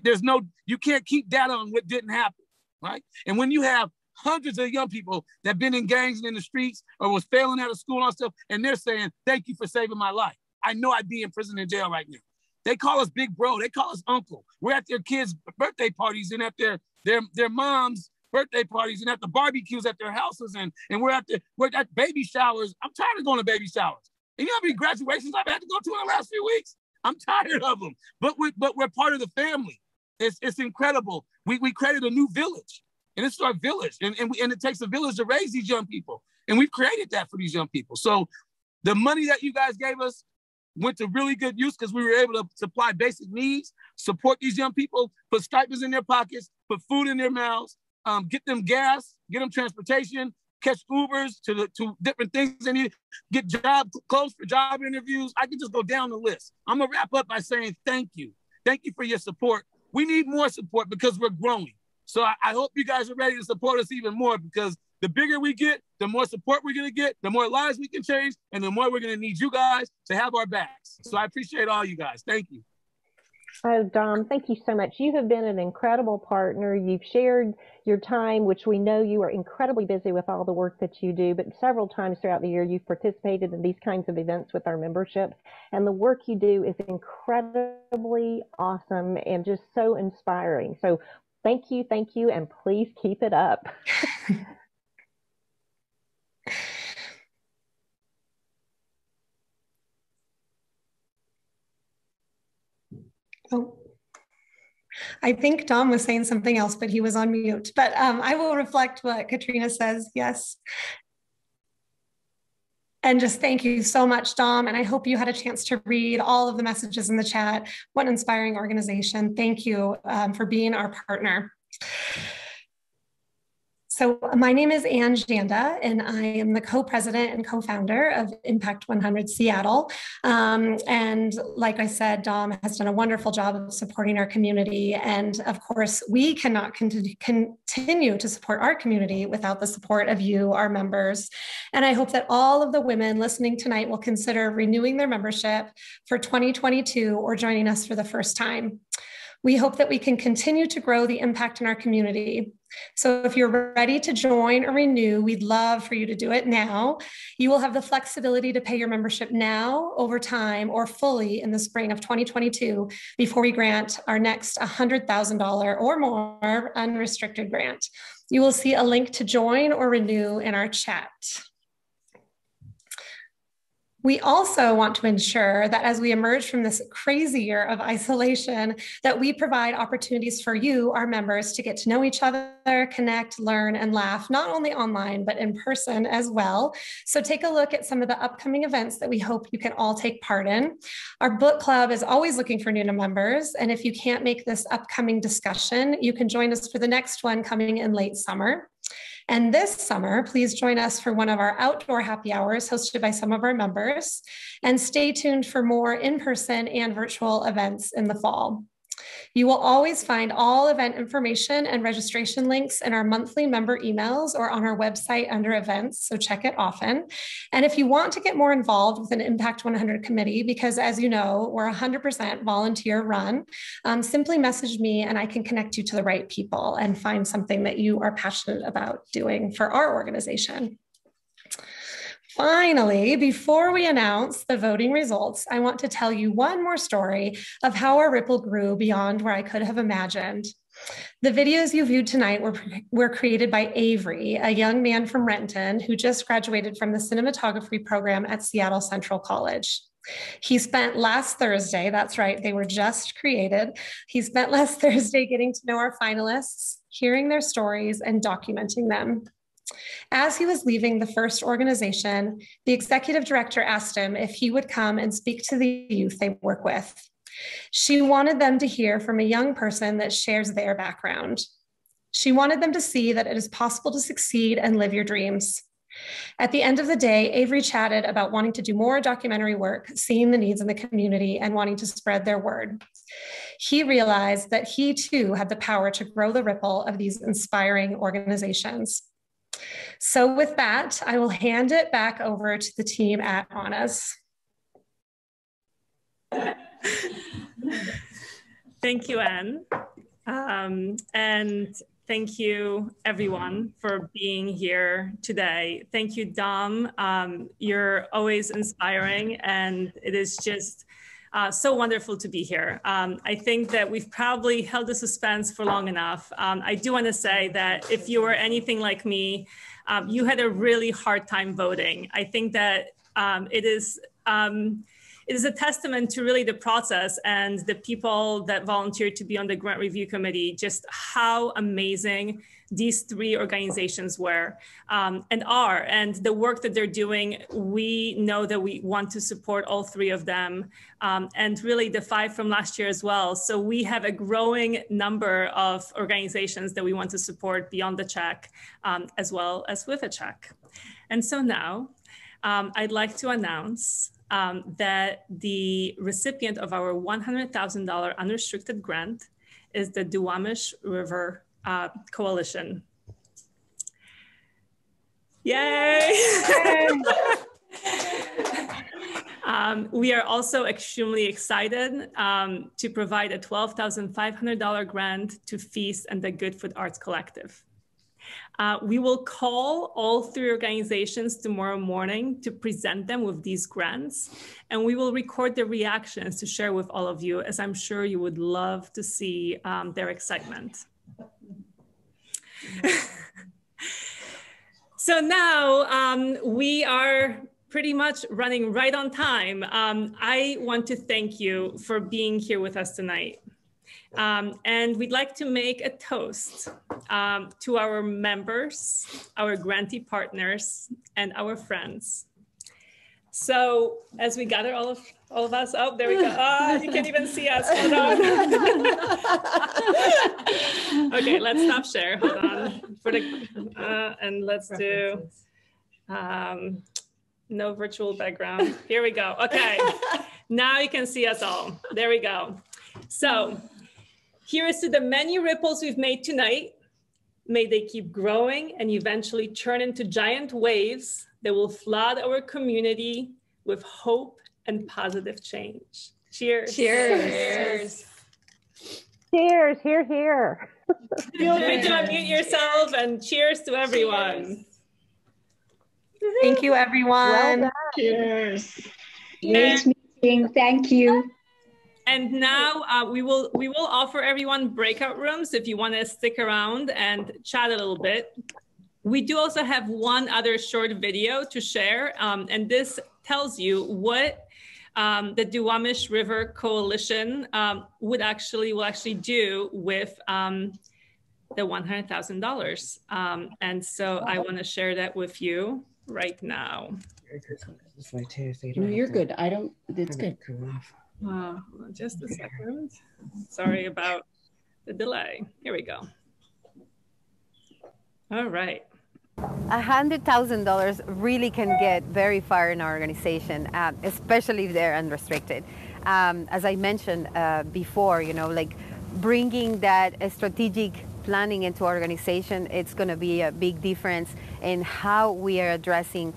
There's no, you can't keep data on what didn't happen, right? And when you have hundreds of young people that been in gangs and in the streets or was failing out of school and stuff, and they're saying, thank you for saving my life. I know I'd be in prison and jail right now. They call us big bro. They call us uncle. We're at their kids' birthday parties and at their their their moms' birthday parties and at the barbecues at their houses and and we're at the we're at baby showers. I'm tired of going to baby showers. And you know how many graduations I've had to go to in the last few weeks? I'm tired of them. But we but we're part of the family. It's it's incredible. We we created a new village, and it's our village, and and, we, and it takes a village to raise these young people, and we've created that for these young people. So, the money that you guys gave us went to really good use because we were able to supply basic needs, support these young people, put stipends in their pockets, put food in their mouths, um, get them gas, get them transportation, catch Ubers to the to different things need, get job close for job interviews. I can just go down the list. I'm gonna wrap up by saying thank you. Thank you for your support. We need more support because we're growing. So I, I hope you guys are ready to support us even more because the bigger we get, the more support we're gonna get, the more lives we can change, and the more we're gonna need you guys to have our backs. So I appreciate all you guys. Thank you. Oh, Dom, thank you so much. You have been an incredible partner. You've shared your time, which we know you are incredibly busy with all the work that you do, but several times throughout the year, you've participated in these kinds of events with our membership. And the work you do is incredibly awesome and just so inspiring. So thank you, thank you, and please keep it up. Oh, I think Dom was saying something else, but he was on mute. But um, I will reflect what Katrina says. Yes. And just thank you so much, Dom. And I hope you had a chance to read all of the messages in the chat. What an inspiring organization. Thank you um, for being our partner. So my name is Ann Janda, and I am the co-president and co-founder of Impact 100 Seattle. Um, and like I said, Dom has done a wonderful job of supporting our community. And of course, we cannot continue to support our community without the support of you, our members. And I hope that all of the women listening tonight will consider renewing their membership for 2022 or joining us for the first time. We hope that we can continue to grow the impact in our community. So if you're ready to join or renew, we'd love for you to do it now. You will have the flexibility to pay your membership now, over time, or fully in the spring of 2022 before we grant our next $100,000 or more unrestricted grant. You will see a link to join or renew in our chat. We also want to ensure that as we emerge from this crazy year of isolation, that we provide opportunities for you, our members, to get to know each other, connect, learn, and laugh, not only online, but in person as well. So take a look at some of the upcoming events that we hope you can all take part in. Our book club is always looking for new members. And if you can't make this upcoming discussion, you can join us for the next one coming in late summer. And this summer, please join us for one of our outdoor happy hours hosted by some of our members. And stay tuned for more in person and virtual events in the fall. You will always find all event information and registration links in our monthly member emails or on our website under events, so check it often. And if you want to get more involved with an Impact 100 committee, because as you know, we're 100% volunteer run, um, simply message me and I can connect you to the right people and find something that you are passionate about doing for our organization. Finally, before we announce the voting results, I want to tell you one more story of how our ripple grew beyond where I could have imagined. The videos you viewed tonight were, were created by Avery, a young man from Renton who just graduated from the cinematography program at Seattle Central College. He spent last Thursday, that's right, they were just created. He spent last Thursday getting to know our finalists, hearing their stories, and documenting them. As he was leaving the first organization, the executive director asked him if he would come and speak to the youth they work with. She wanted them to hear from a young person that shares their background. She wanted them to see that it is possible to succeed and live your dreams. At the end of the day, Avery chatted about wanting to do more documentary work, seeing the needs in the community, and wanting to spread their word. He realized that he too had the power to grow the ripple of these inspiring organizations. So with that, I will hand it back over to the team at Honest. Thank you, Anne. Um, and thank you everyone for being here today. Thank you, Dom. Um, you're always inspiring and it is just uh, so wonderful to be here. Um, I think that we've probably held the suspense for long enough. Um, I do want to say that if you were anything like me, um, you had a really hard time voting. I think that um, it is. It is a testament to really the process and the people that volunteered to be on the grant review committee, just how amazing these three organizations were um, and are. And the work that they're doing, we know that we want to support all three of them um, and really the five from last year as well. So we have a growing number of organizations that we want to support beyond the check um, as well as with a check. And so now um, I'd like to announce um, that the recipient of our $100,000 unrestricted grant is the Duwamish River uh, Coalition. Yay! um, we are also extremely excited um, to provide a $12,500 grant to Feast and the Good Food Arts Collective. Uh, we will call all three organizations tomorrow morning to present them with these grants, and we will record their reactions to share with all of you, as I'm sure you would love to see um, their excitement. so now um, we are pretty much running right on time. Um, I want to thank you for being here with us tonight. Um, and we'd like to make a toast um, to our members, our grantee partners, and our friends. So as we gather all of all of us, oh, there we go. Oh, you can't even see us. Hold on. okay, let's stop share. Hold on. For the uh, and let's do um, no virtual background. Here we go. Okay, now you can see us all. There we go. So here is to the many ripples we've made tonight. May they keep growing and eventually turn into giant waves that will flood our community with hope and positive change. Cheers. Cheers. Cheers. Here, here. Feel free to unmute yourself and cheers to everyone. Cheers. Thank you, everyone. Well cheers. Great meeting. Thank you. And now uh, we will we will offer everyone breakout rooms if you want to stick around and chat a little bit. We do also have one other short video to share, um, and this tells you what um, the Duwamish River Coalition um, would actually will actually do with um, the one hundred thousand dollars. Um, and so I want to share that with you right now. No, you're good. I don't. It's good. Uh, just a second. Sorry about the delay. Here we go. All right. $100,000 really can get very far in our organization, uh, especially if they're unrestricted. Um, as I mentioned uh, before, you know, like bringing that strategic planning into our organization, it's going to be a big difference in how we are addressing,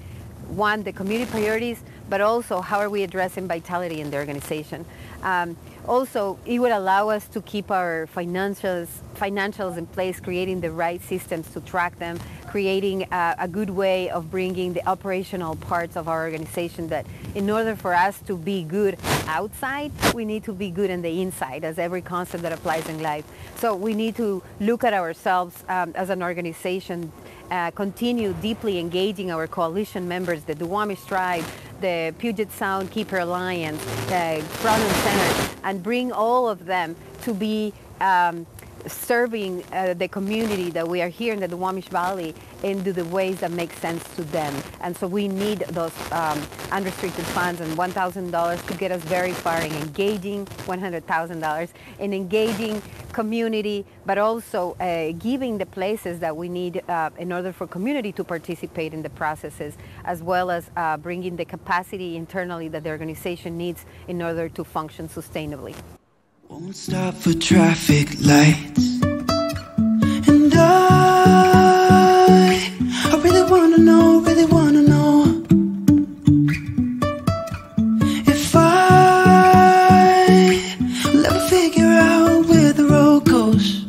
one, the community priorities, but also how are we addressing vitality in the organization. Um, also, it would allow us to keep our financials, financials in place, creating the right systems to track them, creating a, a, good way of bringing the operational parts of our organization that in order for us to be good outside, we need to be good in the inside, as every concept that applies in life. So we need to look at ourselves um, as an organization uh, continue deeply engaging our coalition members, the Duwamish Tribe, the Puget Soundkeeper Alliance, the Front and Center, and bring all of them to be um, serving uh, the community that we are here in the Duwamish Valley into the ways that make sense to them. And so we need those um, unrestricted funds and $1,000 to get us very far in engaging $100,000 in engaging community, but also uh, giving the places that we need uh, in order for community to participate in the processes, as well as uh, bringing the capacity internally that the organization needs in order to function sustainably. Won't stop for traffic lights. And I, I really wanna know, really wanna know. If I will ever figure out where the road goes.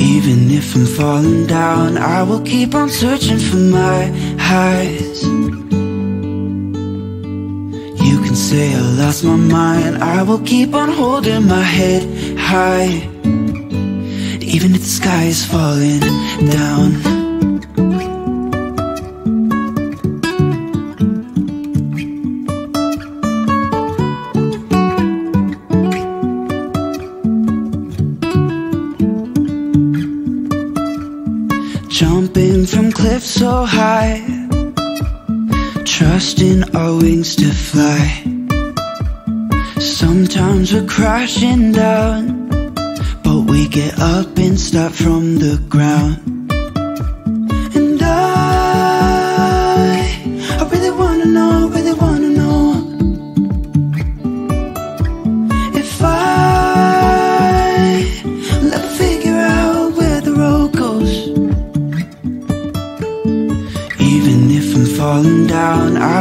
Even if I'm falling down, I will keep on searching for my highs you can say I lost my mind. I will keep on holding my head high. Even if the sky is falling down. Jumping from cliffs so high trusting our wings to fly. Sometimes we're crashing down, but we get up and start from the ground.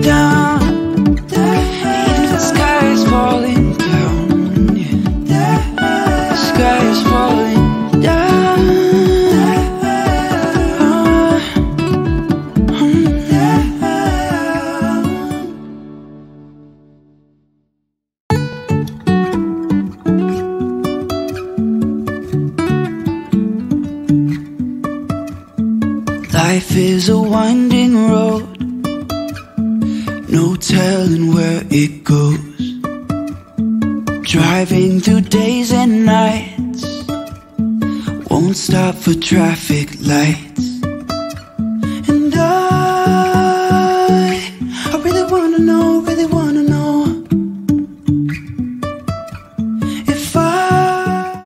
down,